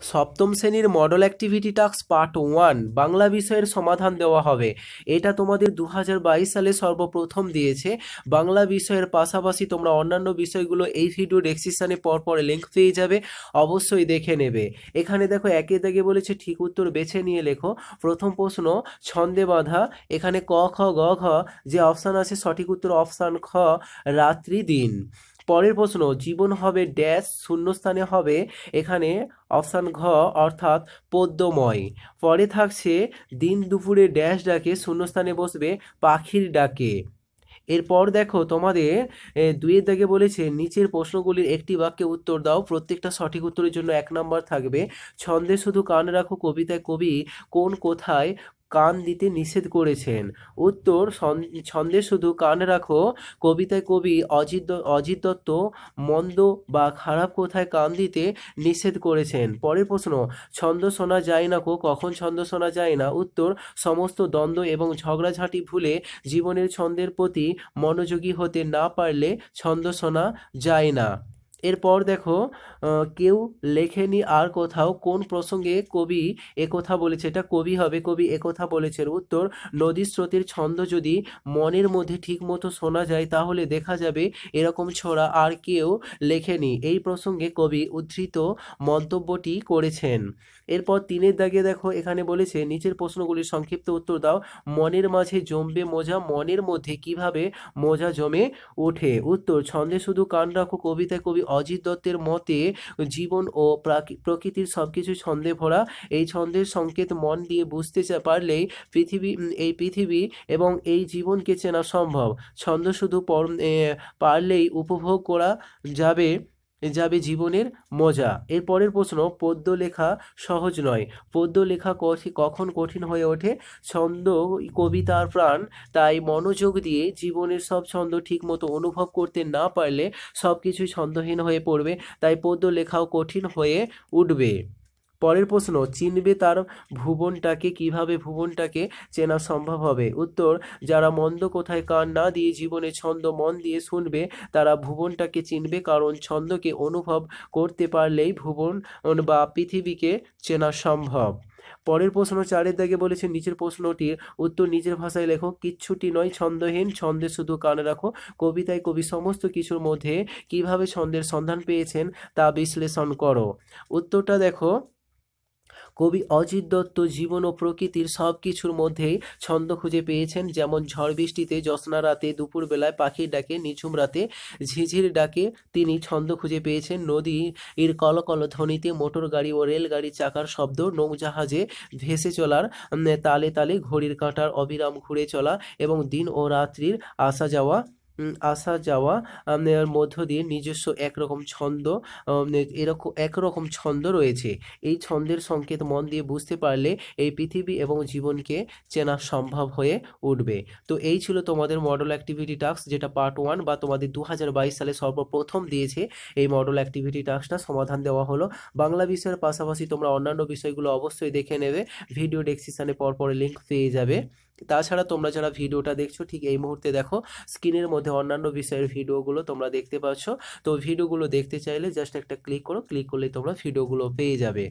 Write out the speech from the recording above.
সপ্তম শ্রেণির model activity task part one Bangla বিষয়ের সমাধান দেওয়া হবে। এটা তোমাদের দু হাজার বাইশ সালে সর্বপ্রথম দিয়েছে। বাংলা বিষয়ের পাশাপাশি তোমরা অন্যান্য বিষয়গুলো এই ভিডিও ডেসক্রিপশানে পরপর লিঙ্ক পেয়ে যাবে। অবশ্যই দেখে নেবে। এখানে দেখো, একে দাগে বলেছে, ঠিক উত্তর বেছে নিয়ে লেখো। প্রথম প্রশ্ন, ছন্দে বাঁধা। এখানে ক, খ, গ, ঘ, যে অপশান আছে, সঠিক উত্তর অপশান খ, রাত্রি দিন। পরের প্রশ্ন, জীবন হবে ড্যাশ শূন্যস্থানে হবে এখানে অপশান ঘ, অর্থাৎ পদ্যময় পরে থাকছে, দিন দুপুরে ড্যাশ ডাকে, শূন্যস্থানে বসবে পাখির ডাকে। এরপর দেখো, তোমাদের দুইয়ের দাগে বলেছে, নিচের প্রশ্নগুলির একটি বাক্যে উত্তর দাও, প্রত্যেকটা সঠিক উত্তরের জন্য এক নম্বর থাকবে। ছন্দে শুধু কান রাখো কবিতায়, কবি কোন কোথায় কান দিতে নিষেধ করেছেন। উত্তর ছন- ছন্দে শুধু কান রাখো, কবিতায় কবি অজিত অজিত দত্ত, মন্দ বা খারাপ কোথায় কান দিতে নিষেধ করেছেন। পরের প্রশ্ন, ছন্দ শোনা যায় না কো? কখন ছন্দ শোনা যায় না? উত্তর, সমস্ত দ্বন্দ্ব এবং ঝগড়াঝাঁটি ভুলে জীবনের ছন্দের প্রতি মনোযোগী হতে না পারলে ছন্দ শোনা যায় না। এরপর দেখো কেউ লেখেনি আর কোথাও কোন প্রসঙ্গে কবি একথা বলেছে। এটা কবি হবে, কবি একথা বলেছে উত্তর নদীর স্রোতের ছন্দ যদি মনের মধ্যে ঠিকমতো শোনা যায়, তাহলে দেখা যাবে এরকম ছড়া আর কেউ লেখেনি। এই প্রসঙ্গে কবি উদ্ধৃত মন্তব্যটি করেছেন। এরপর তিনের দাগে দেখো, এখানে বলেছে, নিচের প্রশ্নগুলির সংক্ষিপ্ত উত্তর দাও। মনের মাঝে জমবে মোজা, মনের মধ্যে কীভাবে মোজা জমে ওঠে? উত্তর, ছন্দে শুধু কান রাখো, কবিতায় কবি অজিত দত্তের মতে, জীবন ও প্রকৃতির সব কিছু ছন্দে ভরা। এই ছন্দের সংকেত মন দিয়ে বুঝতে পারলেই পৃথিবী এই পৃথিবী এবং এই জীবনকে চেনা সম্ভব। ছন্দ শুধু পর- পারলেই উপভোগ করা যাবে। যাবে জীবনের মজা। এর পরের প্রশ্ন পদ্য লেখা সহজ নয়। পদ্য লেখা কখন কঠিন হয়ে ওঠে? ছন্দ, কবিতার প্রাণ, তাই মনোযোগ দিয়ে জীবনের সব ছন্দ ঠিক মতো অনুভব করতে না পারলে সব কিছুই ছন্দহীন হয়ে পড়বে, তাই পদ্য লেখাও কঠিন হয়ে উঠবে। পরের প্রশ্ন, চিনবে তার ভুবনটাকে, কীভাবে ভুবনটাকে চেনা সম্ভব হবে? উত্তর, যারা মন্দ কোথায় কান না দিয়ে জীবনে ছন্দ মন দিয়ে শুনবে, তারা ভুবনটাকে চিনবে কারণ ছন্দকে অনুভব করতে পারলেই ভুবন বা পৃথিবীকে চেনা সম্ভব। পরের প্রশ্ন চারের দাগে বলেছে, নিচের প্রশ্নটির উত্তর নিজের ভাষায় লেখো, কিচ্ছুটি নয়, ছন্দহীন, ছন্দে শুধু কানে রাখো। কবিতায় কবি সমস্ত কিছুর মধ্যে কীভাবে ছন্দের সন্ধান পেয়েছেন তা বিশ্লেষণ করো। উত্তরটা দেখো কবি অজিত দত্ত জীবন ও প্রকৃতির সব কিছুর মধ্যেই ছন্দ খুঁজে পেয়েছেন। যেমন ঝড় বৃষ্টিতে জ্যোৎস্না রাতে, দুপুরবেলায় পাখির ডাকে, নিঝুম রাতে ঝিঝির ডাকে তিনি ছন্দ খুঁজে পেয়েছেন। নদীর কলকল ধ্বনিতে মোটর গাড়ি ও রেলগাড়ি চাকার শব্দ, নৌজাহাজে ভেসে চলার তালে তালে ঘড়ির কাঁটার অবিরাম ঘুরে চলা এবং দিন ও রাত্রির আসা যাওয়া আসা যাওয়া মধ্য দিয়ে নিজস্ব একরকম ছন্দ এরকম, একরকম ছন্দ রয়েছে। এই ছন্দের সংকেত মন দিয়ে বুঝতে পারলে এই পৃথিবী এবং জীবনকে চেনা সম্ভব হয়ে উঠবে। তো এই ছিল তোমাদের মডেল অ্যাক্টিভিটি টাস্ক যেটা পার্ট ওয়ান বা তোমাদের দু হাজার বাইশ সালে সর্বপ্রথম দিয়েছে এই মডেল অ্যাক্টিভিটি টাস্কটা সমাধান দেওয়া হলো। বাংলা বিষয়ের পাশাপাশি তোমরা অন্যান্য বিষয়গুলো অবশ্যই দেখে নেবে। ভিডিও ডেসক্রিপশনে পরপর লিঙ্ক পেয়ে যাবে। তাছাড়া তোমরা যারা ভিডিওটা দেখছ, ঠিক এই মুহূর্তে দেখো, স্ক্রিনের মধ্যে অন্যান্য বিষয়ের ভিডিওগুলো তোমরা দেখতে পাচ্ছ। তো ভিডিওগুলো দেখতে চাইলে জাস্ট একটা ক্লিক করো ক্লিক করলে তোমরা ভিডিওগুলো পেয়ে যাবে।